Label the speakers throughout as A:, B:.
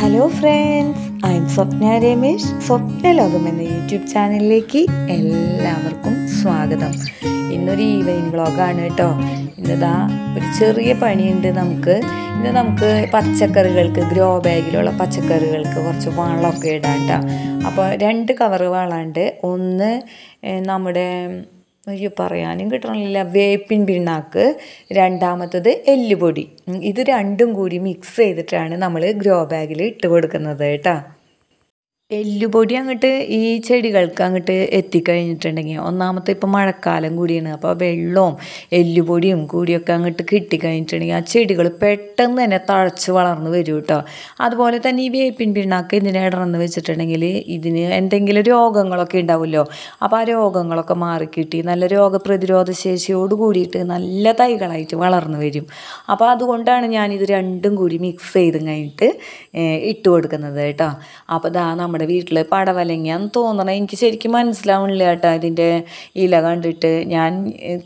A: Hello friends I am Swapna Ramesh Swapna Lokam എന്ന YouTube ചാനലിലേക്ക് എല്ലാവർക്കും സ്വാഗതം. ഇന്നൊരു ഈവനിങ് വ്ളോഗാണ് കേട്ടോ ഇന്നതാ ഒരു ചെറിയ പണിയുണ്ട് നമുക്ക്. ഇന്ന് നമുക്ക് പച്ചക്കറികൾക്ക് ഗ്രോ ബാഗിലുള്ള പച്ചക്കറികൾക്ക് കുറച്ച് വളമൊക്കെ ഇടാം കേട്ടോ അപ്പോൾ രണ്ട് കവറ് വളമുണ്ട് ഒന്ന് നമ്മുടെ അയ്യോ പറയാനും കിട്ടണില്ല. വേപ്പിൻ പിണ്ണാക്ക് രണ്ടാമത്തത് എല്ലുപൊടി. ഇത് രണ്ടും കൂടി മിക്സ് ചെയ്തിട്ടാണ് നമ്മൾ ഗ്രോ ബാഗിൽ ഇട്ട് കൊടുക്കുന്നത് കേട്ടോ. എല്ലുപൊടി അങ്ങോട്ട് ഈ ചെടികൾക്ക് അങ്ങോട്ട് എത്തിക്കഴിഞ്ഞിട്ടുണ്ടെങ്കിൽ ഒന്നാമത്തെ ഇപ്പം മഴക്കാലം കൂടിയാണ്. അപ്പോൾ വെള്ളവും എല്ലുപൊടിയും കൂടിയൊക്കെ അങ്ങോട്ട് കിട്ടിക്കഴിഞ്ഞിട്ടുണ്ടെങ്കിൽ ആ ചെടികൾ പെട്ടെന്ന് തന്നെ തഴച്ച് വളർന്ന് വരും കേട്ടോ. അതുപോലെ തന്നെ ഈ വേപ്പിൻ പിണ്ണാക്ക് ഇതിനെ ഇടർന്ന് വെച്ചിട്ടുണ്ടെങ്കിൽ ഇതിന് എന്തെങ്കിലും രോഗങ്ങളൊക്കെ ഉണ്ടാവുമല്ലോ. അപ്പോൾ ആ രോഗങ്ങളൊക്കെ മാറിക്കിട്ടി നല്ല രോഗപ്രതിരോധ ശേഷിയോട് കൂടിയിട്ട് നല്ല തൈകളായിട്ട് വളർന്നു വരും. അപ്പോൾ അതുകൊണ്ടാണ് ഞാനിത് രണ്ടും കൂടി മിക്സ് ചെയ്ത് കഴിഞ്ഞിട്ട് ഇട്ട് കൊടുക്കുന്നത് കേട്ടോ. അപ്പോൾ ദാ നമ്മുടെ വീട്ടിൽ പടവലങ്ങയാന്ന് തോന്നണം എനിക്ക് ശരിക്കും മനസ്സിലാവണില്ല കേട്ടോ ഇതിന്റെ ഇല കണ്ടിട്ട്. ഞാൻ ഏഹ്,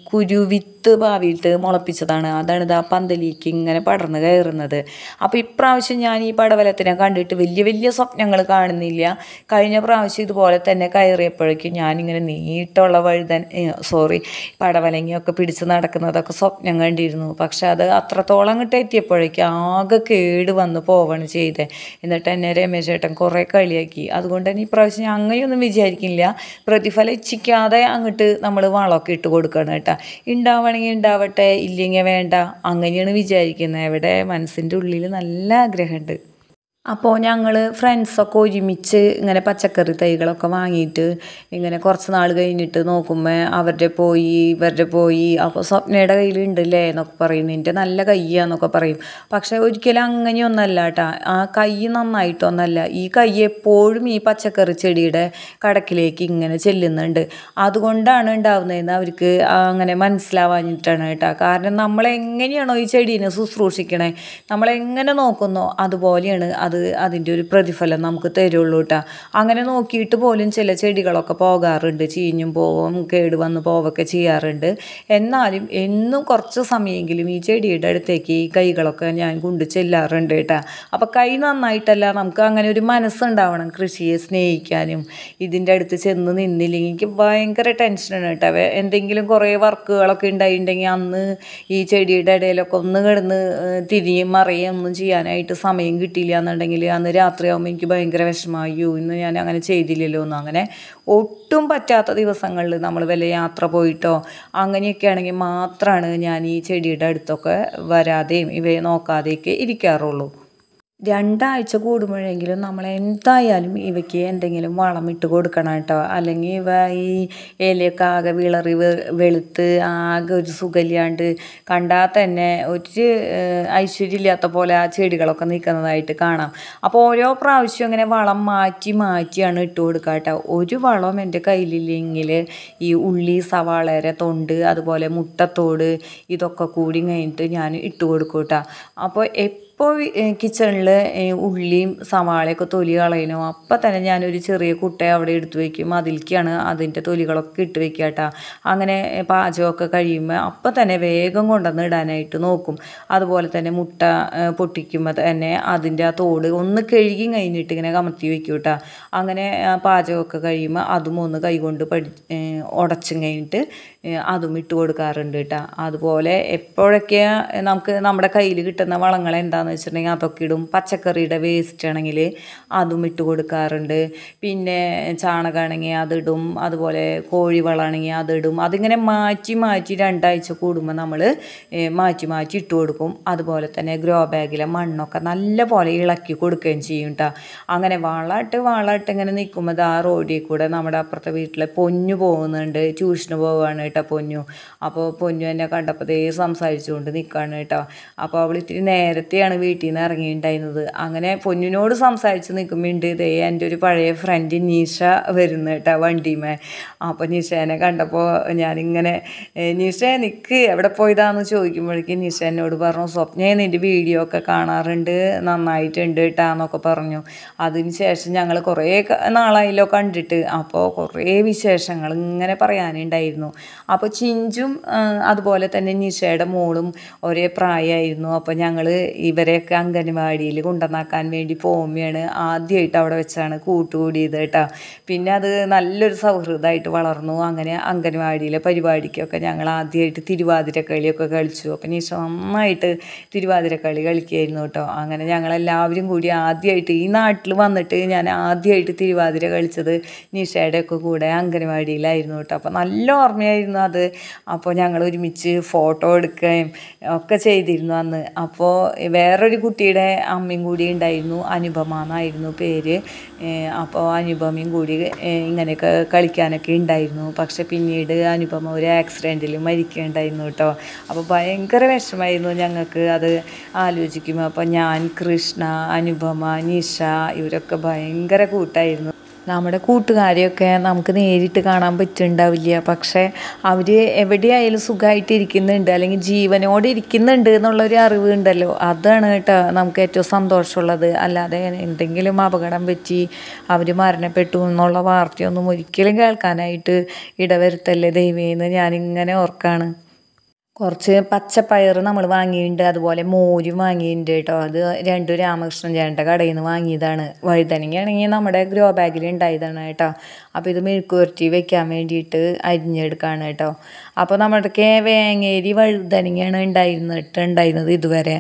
A: കുരുവിത്ത് ഭാവിയിട്ട് മുളപ്പിച്ചതാണ്. അതാണ് ഇത് ആ പന്തലിക്ക് ഇങ്ങനെ പടർന്ന് കയറുന്നത്. അപ്പോൾ ഇപ്രാവശ്യം ഞാൻ ഈ പടവലത്തിനെ കണ്ടിട്ട് വലിയ വലിയ സ്വപ്നങ്ങൾ കാണുന്നില്ല. കഴിഞ്ഞ പ്രാവശ്യം ഇതുപോലെ തന്നെ കയറിയപ്പോഴേക്കും ഞാനിങ്ങനെ നീട്ടുള്ള വഴുതൻ സോറി പടവലങ്ങിയൊക്കെ പിടിച്ച് നടക്കുന്നതൊക്കെ സ്വപ്നം കണ്ടിരുന്നു. പക്ഷെ അത് അത്രത്തോളം അങ്ങോട്ട് എത്തിയപ്പോഴേക്കും ആകെ കേട് വന്ന് പോവാണ് ചെയ്തത് എന്നിട്ട് എന്നെ രമേശ് ചേട്ടൻ കുറേ കളിയാക്കി. അതുകൊണ്ട് തന്നെ ഇപ്രാവശ്യം ഞാൻ അങ്ങനെയൊന്നും വിചാരിക്കില്ല പ്രതിഫലം ഇച്ഛിക്കാതെ അങ്ങോട്ട് നമ്മൾ വളമൊക്കെ ഇട്ട് കൊടുക്കണം കേട്ടോ. ഉണ്ടാവണമെങ്കിൽ ഉണ്ടാവട്ടെ ഇല്ലെങ്കിൽ വേണ്ട അങ്ങനെയാണ് വിചാരിക്കുന്നത്. ഇവിടെ മനസ്സിന്റെ ഉള്ളിൽ നല്ല ആഗ്രഹമുണ്ട്. അപ്പോൾ ഞങ്ങൾ ഫ്രണ്ട്സൊക്കെ ഒരുമിച്ച് ഇങ്ങനെ പച്ചക്കറി തൈകളൊക്കെ വാങ്ങിയിട്ട് ഇങ്ങനെ കുറച്ച് നാൾ കഴിഞ്ഞിട്ട് നോക്കുമ്പോൾ അവരുടെ പോയി ഇവരുടെ പോയി. അപ്പോൾ സ്വപ്നയുടെ കയ്യിലുണ്ടല്ലേ എന്നൊക്കെ പറയും നിന്റെ നല്ല കയ്യാന്നൊക്കെ പറയും. പക്ഷേ ഒരിക്കലും അങ്ങനെയൊന്നല്ല കേട്ടോ ആ കൈ നന്നായിട്ടൊന്നല്ല. ഈ കൈ എപ്പോഴും ഈ പച്ചക്കറി ചെടിയുടെ കടക്കിലേക്ക് ഇങ്ങനെ ചെല്ലുന്നുണ്ട്. അതുകൊണ്ടാണ് ഉണ്ടാവുന്നതെന്ന് അവർക്ക് അങ്ങനെ മനസ്സിലാവാഞ്ഞിട്ടാണ് കേട്ടോ കാരണം നമ്മളെങ്ങനെയാണോ ഈ ചെടീനെ ശുശ്രൂഷിക്കണേ? നമ്മളെങ്ങനെ നോക്കുന്നോ? അതുപോലെയാണ് അത് അതിന്റെ ഒരു പ്രതിഫലം നമുക്ക് തരുള്ളൂ കേട്ടോ അങ്ങനെ നോക്കിയിട്ട് പോലും ചില ചെടികളൊക്കെ പോകാറുണ്ട്. ചീഞ്ഞും പോവും കേട് വന്ന് പോവൊക്കെ ചെയ്യാറുണ്ട്. എന്നാലും എന്നും കുറച്ച് സമയമെങ്കിലും ഈ ചെടിയുടെ അടുത്തേക്ക് ഈ കൈകളൊക്കെ ഞാൻ കൊണ്ട് ചെല്ലാറുണ്ട് കേട്ടോ അപ്പോൾ കൈ നന്നായിട്ടല്ല നമുക്ക് അങ്ങനെ ഒരു മനസ്സുണ്ടാവണം കൃഷിയെ സ്നേഹിക്കാനും. ഇതിന്റെ അടുത്ത് ചെന്ന് നിന്നില്ലെങ്കിൽ എനിക്ക് ഭയങ്കര ടെൻഷനാണ് കേട്ടോ എന്തെങ്കിലും കുറേ വർക്കുകളൊക്കെ ഉണ്ടായിട്ടുണ്ടെങ്കിൽ അന്ന് ഈ ചെടിയുടെ ഇടയിലൊക്കെ ഒന്ന് കിടന്ന് തിരിയും മറിയും ഒന്നും ചെയ്യാനായിട്ട് സമയം കിട്ടിയില്ല എന്നുണ്ടെങ്കിൽ അന്ന് രാത്രിയാകുമ്പോൾ എനിക്ക് ഭയങ്കര വിഷമമായോ ഇന്ന് ഞാൻ അങ്ങനെ ചെയ്തില്ലല്ലോ എന്ന്. അങ്ങനെ ഒട്ടും പറ്റാത്ത ദിവസങ്ങളിൽ നമ്മൾ വല്ല യാത്ര പോയിട്ടോ അങ്ങനെയൊക്കെ ആണെങ്കിൽ മാത്രമാണ് ഞാൻ ഈ ചെടിയുടെ അടുത്തൊക്കെ വരാതെയും ഇവയെ നോക്കാതെയൊക്കെ ഇരിക്കാറുള്ളൂ. രണ്ടാഴ്ച കൂടുമ്പോഴെങ്കിലും നമ്മൾ എന്തായാലും ഇവയ്ക്ക് എന്തെങ്കിലും വളം ഇട്ട് കൊടുക്കണം കേട്ടോ. അല്ലെങ്കിൽ ഇവ ഈ ഇലയൊക്കെ ആകെ വിളറി വെളുത്ത് ആകെ ഒരു സുഖമില്ലാണ്ട് കണ്ടാൽ തന്നെ ഒരു ഐശ്വര്യമില്ലാത്ത പോലെ ആ ചെടികളൊക്കെ നിൽക്കുന്നതായിട്ട് കാണാം. അപ്പോൾ ഓരോ പ്രാവശ്യം ഇങ്ങനെ വളം മാറ്റി മാറ്റിയാണ് ഇട്ട് കൊടുക്കുക കേട്ടോ. ഒരു വളം എന്റെ കയ്യിലില്ലെങ്കിൽ ഈ ഉള്ളി സവാളേരെ തൊണ്ട് അതുപോലെ മുട്ടത്തോട് ഇതൊക്കെ കൂടി കഴിഞ്ഞിട്ട് ഞാൻ ഇട്ട് കൊടുക്കും കേട്ടോ. അപ്പോൾ ഇപ്പോൾ കിച്ചണിൽ ഉള്ളിയും സവാളയൊക്കെ തൊലി കളയണോ അപ്പം തന്നെ ഞാനൊരു ചെറിയ കുട്ടയെ അവിടെ എടുത്തു വയ്ക്കും അതിലേക്കാണ് അതിന്റെ തൊലികളൊക്കെ ഇട്ട് വയ്ക്കുക കേട്ടോ അങ്ങനെ പാചകമൊക്കെ കഴിയുമ്പോൾ അപ്പം തന്നെ വേഗം കൊണ്ടുവന്ന് ഇടാനായിട്ട് നോക്കും. അതുപോലെ തന്നെ മുട്ട പൊട്ടിക്കുമ്പോൾ തന്നെ അതിന്റെ ആ തോട് ഒന്ന് കഴുകി കഴിഞ്ഞിട്ട് ഇങ്ങനെ കമത്തി വെക്കും കേട്ടോ അങ്ങനെ പാചകമൊക്കെ കഴിയുമ്പോൾ അതും ഒന്ന് കൈകൊണ്ട് പഠി ഉടച്ചും കഴിഞ്ഞിട്ട് അതും ഇട്ട് കൊടുക്കാറുണ്ട് കേട്ടോ അതുപോലെ എപ്പോഴൊക്കെ നമുക്ക് നമ്മുടെ കയ്യിൽ കിട്ടുന്ന വളങ്ങൾ എന്താണെന്ന് വെച്ചിട്ടുണ്ടെങ്കിൽ അതൊക്കെ ഇടും. പച്ചക്കറിയുടെ വേസ്റ്റ് ആണെങ്കിൽ അതും ഇട്ട് കൊടുക്കാറുണ്ട്. പിന്നെ ചാണകമാണെങ്കിൽ അതിടും. അതുപോലെ കോഴി വളമാണെങ്കിൽ അതിടും. അതിങ്ങനെ മാറ്റി മാറ്റി രണ്ടാഴ്ച കൂടുമ്പോൾ നമ്മൾ മാറ്റി മാറ്റി ഇട്ട് കൊടുക്കും. അതുപോലെ തന്നെ ഗ്രോ ബാഗിലെ മണ്ണൊക്കെ നല്ല പോലെ ഇളക്കി കൊടുക്കുകയും ചെയ്യും കേട്ടോ അങ്ങനെ വളമിട്ട് വളമിട്ട് ഇങ്ങനെ നിൽക്കുമ്പോൾ ആ റോഡിൽ കൂടെ നമ്മുടെ അപ്പുറത്തെ വീട്ടിലെ പൊഞ്ഞു പോകുന്നുണ്ട്. ട്യൂഷന് പോവുകയാണ് കേട്ടോ പൊന്നു. അപ്പോൾ പൊന്നു എന്നെ കണ്ടപ്പോൾ ദേ സംസാരിച്ചുകൊണ്ട് നിൽക്കുകയാണ് കേട്ടോ. അപ്പോൾ അവൾ ഇത്തിരി നേരത്തെയാണ് വീട്ടിൽ നിന്ന് ഇറങ്ങിയിട്ടുണ്ടായിരുന്നത്. അങ്ങനെ പൊന്നിനോട് സംസാരിച്ച് നിൽക്കുമ്പോൾ ഉണ്ട് ഇതേ എന്റെ ഒരു പഴയ ഫ്രണ്ട് നീഷ വരുന്നു കേട്ടോ വണ്ടിമേ. അപ്പോൾ നിഷേനെ കണ്ടപ്പോൾ ഞാനിങ്ങനെ നിഷ നിൽക്ക് എവിടെ പോയതാന്ന് ചോദിക്കുമ്പോഴേക്കും നിഷ എന്നോട് പറഞ്ഞു സ്വപ്ന നിന്റെ വീഡിയോ ഒക്കെ കാണാറുണ്ട് നന്നായിട്ടുണ്ട് കേട്ടാന്നൊക്കെ പറഞ്ഞു. അതിന് ശേഷം ഞങ്ങൾ കുറേ നാളായല്ലോ കണ്ടിട്ട്. അപ്പോൾ കുറേ വിശേഷങ്ങൾ ഇങ്ങനെ പറയാനുണ്ടായിരുന്നു. അപ്പോൾ ചിഞ്ചും അതുപോലെ തന്നെ നിഷയുടെ മോളും ഒരേ പ്രായമായിരുന്നു അപ്പോൾ ഞങ്ങൾ ഇവരെയൊക്കെ അംഗൻവാടിയിൽ കൊണ്ടുവന്നാക്കാൻ വേണ്ടി പോമിയാണ് ആദ്യമായിട്ട് അവിടെ വെച്ചാണ് കൂട്ടുകൂടിയത് കേട്ടോ. പിന്നെ അത് നല്ലൊരു സൗഹൃദമായിട്ട് വളർന്നു. അങ്ങനെ അംഗൻവാടിയിലെ പരിപാടിക്കൊക്കെ ഞങ്ങൾ ആദ്യമായിട്ട് തിരുവാതിര കളിയൊക്കെ കളിച്ചു. അപ്പം നിഷ നന്നായിട്ട് തിരുവാതിര കളി കളിക്കുമായിരുന്നു കേട്ടോ. അങ്ങനെ ഞങ്ങളെല്ലാവരും കൂടി ആദ്യമായിട്ട് ഈ നാട്ടിൽ വന്നിട്ട് ഞാൻ ആദ്യമായിട്ട് തിരുവാതിര കളിച്ചത് നിഷയുടെ ഒക്കെ കൂടെ അംഗൻവാടിയിലായിരുന്നു കേട്ടോ. അപ്പോൾ നല്ല ഓർമ്മയായിരുന്നു അത്. അപ്പോൾ ഞങ്ങൾ ഒരുമിച്ച് ഫോട്ടോ എടുക്കുകയും ഒക്കെ ചെയ്തിരുന്നു അന്ന്. അപ്പോൾ വേറൊരു കുട്ടിയുടെ അമ്മയും കൂടി ഉണ്ടായിരുന്നു. അനുപമ എന്നായിരുന്നു പേര് അപ്പോൾ അനുപമയും കൂടി ഇങ്ങനെയൊക്കെ കളിക്കാനൊക്കെ ഉണ്ടായിരുന്നു. പക്ഷെ പിന്നീട് അനുപമ ഒരു ആക്സിഡന്റിൽ മരിക്കുകയുണ്ടായിരുന്നു കേട്ടോ. അപ്പോൾ ഭയങ്കര വിഷമായിരുന്നു ഞങ്ങൾക്ക് അത് ആലോചിക്കുമ്പോൾ. അപ്പോൾ ഞാൻ കൃഷ്ണ അനുപമ നിഷ ഇവരൊക്കെ ഭയങ്കര കൂട്ടായിരുന്നു. നമ്മുടെ കൂട്ടുകാരെയൊക്കെ നമുക്ക് നേരിട്ട് കാണാൻ പറ്റുന്നുണ്ടാവില്ല. പക്ഷേ അവർ എവിടെയായാലും സുഖമായിട്ട് ഇരിക്കുന്നുണ്ട്. അല്ലെങ്കിൽ ജീവനോടെ ഇരിക്കുന്നുണ്ട് എന്നുള്ളൊരു അറിവ് ഉണ്ടല്ലോ അതാണ് കേട്ടോ നമുക്ക് ഏറ്റവും സന്തോഷമുള്ളത്. അല്ലാതെ എന്തെങ്കിലും അപകടം പറ്റി അവർ മരണപ്പെട്ടു എന്നുള്ള വാർത്തയൊന്നും ഒരിക്കലും കേൾക്കാനായിട്ട് ഇടവരുത്തല്ലേ ദൈവമേന്ന് ഞാനിങ്ങനെ ഓർക്കാണ്. കുറച്ച് പച്ചപ്പയർ നമ്മൾ വാങ്ങിയിട്ടുണ്ട് അതുപോലെ മോരും വാങ്ങിയിട്ടുണ്ട് കേട്ടോ. അത് രണ്ടും രാമകൃഷ്ണൻ ചേട്ടന്റെ കടയിൽ നിന്ന് വാങ്ങിയതാണ്. വഴുതനങ്ങയാണെങ്കിൽ നമ്മുടെ ഗ്രോ ബാഗിൽ ഉണ്ടായതാണ് കേട്ടോ. അപ്പോൾ ഇത് മെഴുക്കുവരട്ടി വെക്കാൻ വേണ്ടിയിട്ട് അരിഞ്ഞെടുക്കുകയാണ് കേട്ടോ. അപ്പോൾ നമ്മുടെ വേങ്ങേരി വഴുതനങ്ങയാണ് ഉണ്ടായിരുന്നിട്ടുണ്ടായിരുന്നത് ഇതുവരെ.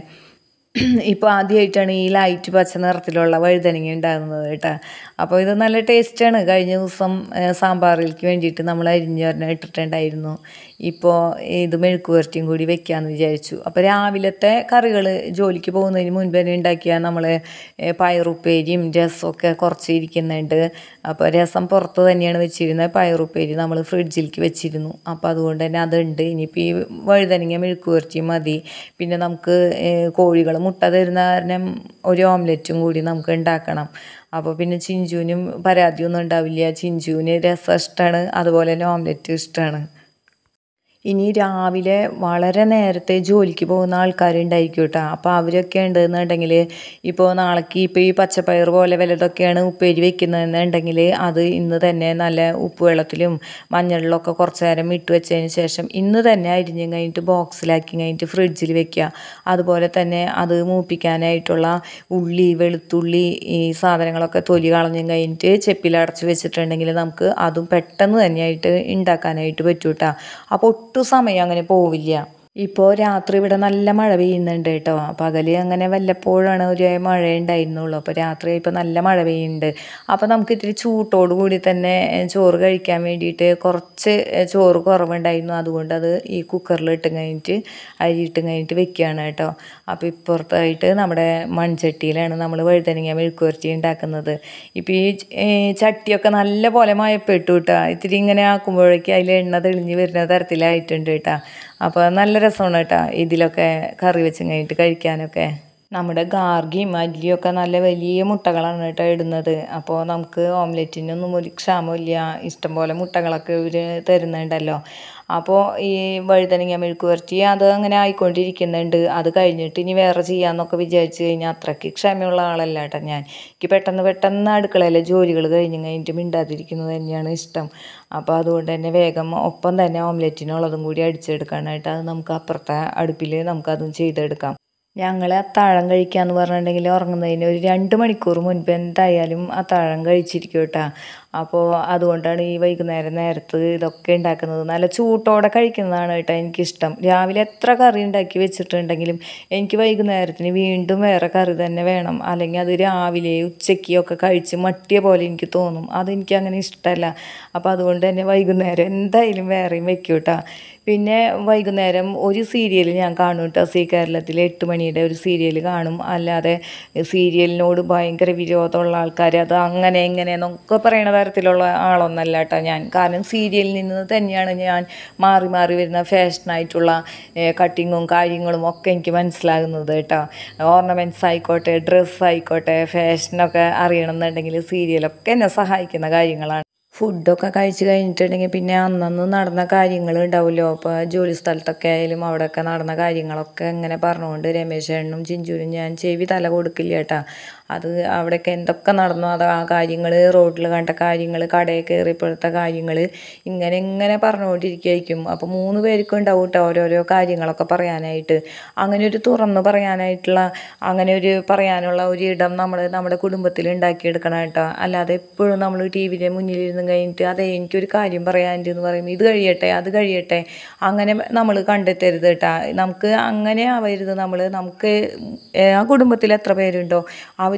A: ഇപ്പോൾ ആദ്യമായിട്ടാണ് ഈ ലൈറ്റ് പച്ച നിറത്തിലുള്ള വഴുതനങ്ങ ഉണ്ടാകുന്നത് കേട്ടോ. അപ്പോൾ ഇത് നല്ല ടേസ്റ്റാണ്. കഴിഞ്ഞ ദിവസം സാമ്പാറിലേക്ക് വേണ്ടിയിട്ട് നമ്മൾ അരിഞ്ഞൊരെണ്ണം ഇട്ടിട്ടുണ്ടായിരുന്നു. ഇപ്പോൾ ഇത് മെഴുക്ക് പുരട്ടിയും കൂടി വെക്കാമെന്ന് വിചാരിച്ചു. അപ്പോൾ രാവിലത്തെ കറികൾ ജോലിക്ക് പോകുന്നതിന് മുൻപ് തന്നെ ഉണ്ടാക്കിയാൽ നമ്മൾ പയറുപ്പേരിയും രസമൊക്കെ കുറച്ച് ഇരിക്കുന്നുണ്ട്. അപ്പോൾ രസം പുറത്ത് തന്നെയാണ് വെച്ചിരുന്നത്. പയറുപ്പേരി നമ്മൾ ഫ്രിഡ്ജിലേക്ക് വെച്ചിരുന്നു. അപ്പോൾ അതുകൊണ്ട് തന്നെ അതുണ്ട്. ഇനിയിപ്പോൾ ഈ വഴുതനങ്ങ മെഴുക്ക് പുരട്ടിയും മതി. പിന്നെ നമുക്ക് കോഴികൾ മുട്ട തരുന്ന കാരണം ഒരു ഓംലെറ്റും കൂടി നമുക്ക് ഉണ്ടാക്കണം. അപ്പോൾ പിന്നെ ചിഞ്ചുവിനും പരാതിയൊന്നും ഉണ്ടാവില്ല. ചിഞ്ചുവിന് രസം ഇഷ്ടമാണ് അതുപോലെ തന്നെ ഓംലെറ്റ് ഇഷ്ടമാണ് ഇനി രാവിലെ വളരെ നേരത്തെ ജോലിക്ക് പോകുന്ന ആൾക്കാരുണ്ടായിരിക്കും കേട്ടോ അപ്പോൾ അവരൊക്കെ ഉണ്ടെന്നുണ്ടെങ്കിൽ ഇപ്പോൾ നാളേക്ക് ഇപ്പോൾ ഈ പച്ചപ്പയർ പോലെ വലതൊക്കെയാണ് ഉപ്പേരി വെക്കുന്നതെന്നുണ്ടെങ്കിൽ അത് ഇന്ന് തന്നെ നല്ല ഉപ്പ് വെള്ളത്തിലും മഞ്ഞളിലൊക്കെ കുറച്ച് നേരം ഇട്ട് വെച്ചതിന് ശേഷം ഇന്ന് തന്നെ അരിഞ്ഞ് കഴിഞ്ഞിട്ട് ബോക്സിലാക്കി കഴിഞ്ഞിട്ട് ഫ്രിഡ്ജിൽ വെക്കുക. അതുപോലെ തന്നെ അത് മൂപ്പിക്കാനായിട്ടുള്ള ഉള്ളി വെളുത്തുള്ളി ഈ സാധനങ്ങളൊക്കെ തൊലി കളഞ്ഞും കഴിഞ്ഞിട്ട് ചെപ്പിലടച്ച് വെച്ചിട്ടുണ്ടെങ്കിൽ നമുക്ക് അതും പെട്ടെന്ന് തന്നെയായിട്ട് ഉണ്ടാക്കാനായിട്ട് പറ്റൂട്ടാ. അപ്പോൾ ഒട്ടും സമയം അങ്ങനെ പോവില്ല. ഇപ്പോൾ രാത്രി ഇവിടെ നല്ല മഴ പെയ്യുന്നുണ്ട് കേട്ടോ. പകൽ അങ്ങനെ വല്ലപ്പോഴാണ് ഒരു മഴ ഉണ്ടായിരുന്നുള്ളൂ. അപ്പോൾ രാത്രി ഇപ്പോൾ നല്ല മഴ പെയ്യുന്നുണ്ട്. അപ്പോൾ നമുക്ക് ഇത്തിരി ചൂട്ടോട് കൂടി തന്നെ ചോറ് കഴിക്കാൻ വേണ്ടിയിട്ട് കുറച്ച് ചോറ് കുറവുണ്ടായിരുന്നു. അതുകൊണ്ട് അത് ഈ കുക്കറിൽ ഇട്ട് കഴിഞ്ഞിട്ട് അരി ഇട്ട് കഴിഞ്ഞിട്ട് വെക്കുകയാണ് കേട്ടോ. അപ്പോൾ ഇപ്പുറത്തായിട്ട് നമ്മുടെ മൺചട്ടിയിലാണ് നമ്മൾ വഴുതനങ്ങ മെഴുക്കുവരട്ടി ഉണ്ടാക്കുന്നത്. ഇപ്പോൾ ഈ ചട്ടിയൊക്കെ നല്ല പോലെ മയപ്പെട്ടു കേട്ടോ. ഇത്തിരി ഇങ്ങനെ ആക്കുമ്പോഴേക്കും അതിൽ എണ്ണ തെളിഞ്ഞ് വരുന്ന തരത്തിലായിട്ടുണ്ട് കേട്ടോ. അപ്പോൾ നല്ല രസമാണ് കേട്ടോ ഇതിലൊക്കെ കറി വെച്ച് കഴിഞ്ഞിട്ട് കഴിക്കാനൊക്കെ. നമ്മുടെ ഗാർഗിയും അല്ലിയും ഒക്കെ നല്ല വലിയ മുട്ടകളാണ് കേട്ടോ ഇടുന്നത്. അപ്പോൾ നമുക്ക് ഓംലെറ്റിനൊന്നും ഒരു ക്ഷാമമില്ല ഇഷ്ടംപോലെ മുട്ടകളൊക്കെ ഇവർ തരുന്നുണ്ടല്ലോ. അപ്പോൾ ഈ വഴുതനങ്ങ മെഴുക്ക് പുരട്ടി അത് അങ്ങനെ ആയിക്കൊണ്ടിരിക്കുന്നുണ്ട്. അത് കഴിഞ്ഞിട്ട് ഇനി വേറെ ചെയ്യാമെന്നൊക്കെ വിചാരിച്ച് കഴിഞ്ഞാൽ അത്രയ്ക്ക് ക്ഷമയുള്ള ആളല്ല കേട്ടോ ഞാൻ. എനിക്ക് പെട്ടെന്ന് പെട്ടെന്ന് അടുക്കളയിലെ ജോലികൾ കഴിഞ്ഞ് കഴിഞ്ഞിട്ട് മിണ്ടാതിരിക്കുന്നത് തന്നെയാണ് ഇഷ്ടം. അപ്പോൾ അതുകൊണ്ട് തന്നെ വേഗം ഒപ്പം തന്നെ ഓംലെറ്റിനുള്ളതും കൂടി അടിച്ചെടുക്കാനായിട്ട് അത് നമുക്ക് അപ്പുറത്തെ അടുപ്പിൽ നമുക്കതും ചെയ്തെടുക്കാം. ഞങ്ങൾ അത്താഴം കഴിക്കാന്ന് പറഞ്ഞിട്ടുണ്ടെങ്കിൽ ഉറങ്ങുന്നതിന് ഒരു രണ്ട് മണിക്കൂർ മുൻപ് എന്തായാലും അത്താഴം കഴിച്ചിരിക്കും കേട്ടോ. അപ്പോൾ അതുകൊണ്ടാണ് ഈ വൈകുന്നേരം നേരത്ത് ഇതൊക്കെ ഉണ്ടാക്കുന്നത്. നല്ല ചൂട്ടോടെ കഴിക്കുന്നതാണ് കേട്ടോ എനിക്കിഷ്ടം. രാവിലെ എത്ര കറി ഉണ്ടാക്കി വെച്ചിട്ടുണ്ടെങ്കിലും എനിക്ക് വൈകുന്നേരത്തിന് വീണ്ടും വേറെ കറി തന്നെ വേണം. അല്ലെങ്കിൽ അത് രാവിലെ ഉച്ചയ്ക്കൊക്കെ കഴിച്ച് മട്ടിയ പോലെ എനിക്ക് തോന്നും. അതെനിക്ക് അങ്ങനെ ഇഷ്ടമല്ല. അപ്പോൾ അതുകൊണ്ട് തന്നെ വൈകുന്നേരം എന്തായാലും വേറെയും വെക്കും കേട്ടോ. പിന്നെ വൈകുന്നേരം ഒരു സീരിയൽ ഞാൻ കാണും കേട്ടോ സി കേരളത്തിൽ എട്ട് മണിയുടെ ഒരു സീരിയൽ കാണും. അല്ലാതെ സീരിയലിനോട് ഭയങ്കര വിരോധമുള്ള ആൾക്കാർ അത് അങ്ങനെ ഇങ്ങനെ എന്നൊക്കെ പറയണ തരത്തിലുള്ള ആളൊന്നല്ല കേട്ടോ ഞാൻ. കാരണം സീരിയലിൽ നിന്ന് തന്നെയാണ് ഞാൻ മാറി മാറി വരുന്ന ഫാഷനായിട്ടുള്ള കട്ടിങ്ങും കാര്യങ്ങളും ഒക്കെ എനിക്ക് മനസ്സിലാകുന്നത് കേട്ടോ ഓർണമെന്റ്സ് ആയിക്കോട്ടെ ഡ്രസ്സ് ആയിക്കോട്ടെ ഫാഷനൊക്കെ അറിയണമെന്നുണ്ടെങ്കിൽ സീരിയലൊക്കെ എന്നെ സഹായിക്കുന്ന കാര്യങ്ങളാണ്. ഫുഡൊക്കെ കഴിച്ച് കഴിഞ്ഞിട്ടുണ്ടെങ്കിൽ പിന്നെ അന്നന്ന് നടന്ന കാര്യങ്ങൾ ഉണ്ടാവുമല്ലോ. അപ്പോൾ ജോലി സ്ഥലത്തൊക്കെ ആയാലും അവിടെയൊക്കെ നടന്ന കാര്യങ്ങളൊക്കെ ഇങ്ങനെ പറഞ്ഞുകൊണ്ട് രമേശേണ്ണും ചിഞ്ചുവിനും ഞാൻ ചെവി തല കൊടുക്കില്ല കേട്ടാ. അത് അവിടെയൊക്കെ എന്തൊക്കെ നടന്നു അത് ആ കാര്യങ്ങൾ റോഡിൽ കണ്ട കാര്യങ്ങൾ കടയിൽ കയറിപ്പോഴത്തെ കാര്യങ്ങൾ ഇങ്ങനെ ഇങ്ങനെ പറഞ്ഞുകൊണ്ടിരിക്കുകയായിരിക്കും അപ്പോൾ മൂന്ന് പേർക്കും ഉണ്ടാവും കേട്ടോ ഓരോരോ കാര്യങ്ങളൊക്കെ പറയാനായിട്ട്. അങ്ങനെ ഒരു തുറന്ന് പറയാനായിട്ടുള്ള അങ്ങനെ ഒരു പറയാനുള്ള ഒരു ഇടം നമ്മൾ നമ്മുടെ കുടുംബത്തിൽ ഉണ്ടാക്കിയെടുക്കണം കേട്ടോ. അല്ലാതെ എപ്പോഴും നമ്മൾ ടി വിയുടെ മുന്നിലിരുന്ന് കഴിഞ്ഞിട്ട് അതെ എനിക്കൊരു കാര്യം പറയാനുണ്ട് എന്ന് പറയുമ്പോൾ ഇത് കഴിയട്ടെ അത് കഴിയട്ടെ അങ്ങനെ നമ്മൾ കണ്ടെത്തരുത് കേട്ടോ നമുക്ക് അങ്ങനെ ആവരുത് നമ്മൾ നമുക്ക് ആ കുടുംബത്തിൽ എത്ര പേരുണ്ടോ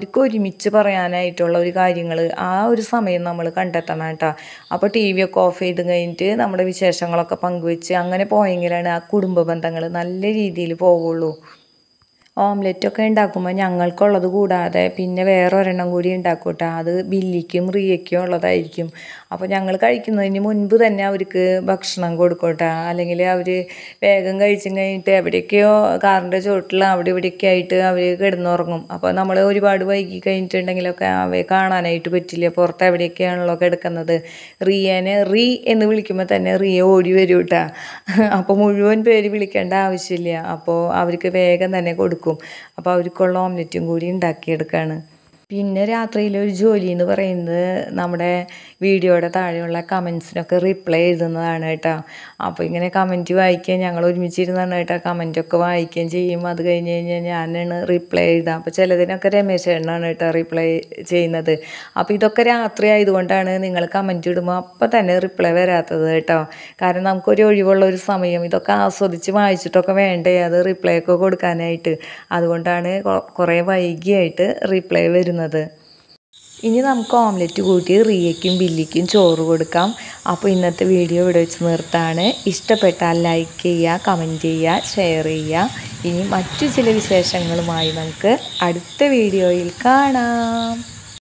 A: അവർക്ക് ഒരുമിച്ച് പറയാനായിട്ടുള്ള ഒരു കാര്യങ്ങൾ ആ ഒരു സമയം നമ്മൾ കണ്ടെത്തണം കേട്ടോ. അപ്പോൾ ടി വി ഒക്കെ ഓഫ് ചെയ്ത് കഴിഞ്ഞിട്ട് നമ്മുടെ വിശേഷങ്ങളൊക്കെ പങ്കുവെച്ച് അങ്ങനെ പോയെങ്കിലാണ് ആ കുടുംബ ബന്ധങ്ങൾ നല്ല രീതിയിൽ പോകുള്ളൂ ഓംലെറ്റൊക്കെ ഉണ്ടാക്കുമ്പോൾ ഞങ്ങൾക്കുള്ളത് കൂടാതെ പിന്നെ വേറെ ഒരെണ്ണം കൂടി ഉണ്ടാക്കും കേട്ടോ. അത് ബില്ലിക്കും റിയയ്ക്കും ഉള്ളതായിരിക്കും. അപ്പോൾ ഞങ്ങൾ കഴിക്കുന്നതിന് മുൻപ് തന്നെ അവർക്ക് ഭക്ഷണം കൊടുക്കോട്ടെ. അല്ലെങ്കിൽ അവർ വേഗം കഴിച്ചും കഴിഞ്ഞിട്ട് എവിടെയൊക്കെയോ കാറിന്റെ ചുവട്ടിൽ അവിടെ ഇവിടെയൊക്കെ ആയിട്ട് അവർ കിടന്നുറങ്ങും. അപ്പോൾ നമ്മൾ ഒരുപാട് വൈകി കഴിഞ്ഞിട്ടുണ്ടെങ്കിലൊക്കെ അവയെ കാണാനായിട്ട് പറ്റില്ല. പുറത്ത് എവിടെയൊക്കെയാണല്ലോ കിടക്കുന്നത്. റിയനെ റീ എന്ന് വിളിക്കുമ്പോൾ തന്നെ റിയ ഓടി വരും കേട്ടാ അപ്പോൾ മുഴുവൻ പേര് വിളിക്കേണ്ട ആവശ്യമില്ല. അപ്പോൾ അവർക്ക് വേഗം തന്നെ കൊടുക്കും. അപ്പോൾ അവർക്കുള്ള ഓംലെറ്റും കൂടി ഉണ്ടാക്കിയെടുക്കുകയാണ് പിന്നെ രാത്രിയിലെ ഒരു ജോലി എന്ന് പറയുന്നത് നമ്മുടെ വീഡിയോയുടെ താഴെയുള്ള കമൻസിനൊക്കെ റിപ്ലൈ എഴുതുന്നതാണ് കേട്ടോ. അപ്പോൾ ഇങ്ങനെ കമന്റ് വായിക്കുകയും ഞങ്ങൾ ഒരുമിച്ചിരുന്നാണ് കേട്ടോ കമന്റൊക്കെ വായിക്കുകയും ചെയ്യും. അത് കഴിഞ്ഞ് കഴിഞ്ഞാൽ ഞാനാണ് റിപ്ലൈ എഴുതാം. അപ്പോൾ ചിലതിനൊക്കെ രമേശ് ചേട്ടനാണ് കേട്ടോ റിപ്ലൈ ചെയ്യുന്നത്. അപ്പോൾ ഇതൊക്കെ രാത്രി ആയതുകൊണ്ടാണ് നിങ്ങൾ കമന്റ് ഇടുമ്പോൾ അപ്പോൾ തന്നെ റിപ്ലൈ വരാത്തത് കേട്ടോ. കാരണം നമുക്കൊരു ഒഴിവുള്ള ഒരു സമയം ഇതൊക്കെ ആസ്വദിച്ച് വായിച്ചിട്ടൊക്കെ വേണ്ടേ അത് റിപ്ലൈ ഒക്കെ കൊടുക്കാനായിട്ട്. അതുകൊണ്ടാണ് കുറേ വൈകിയായിട്ട് റിപ്ലൈ വരുന്നത് ഇനി നമുക്ക് ഓംലെറ്റ് കൂട്ടി റിയയ്ക്കും ബില്ലിക്കും ചോറ് കൊടുക്കാം. അപ്പോൾ ഇന്നത്തെ വീഡിയോ ഇവിടെ വെച്ച് നിർത്താണ്. ഇഷ്ടപ്പെട്ടാൽ ലൈക്ക് ചെയ്യുക കമന്റ് ചെയ്യുക ഷെയർ ചെയ്യുക. ഇനി മറ്റു ചില വിശേഷങ്ങളുമായി നമുക്ക് അടുത്ത വീഡിയോയിൽ കാണാം.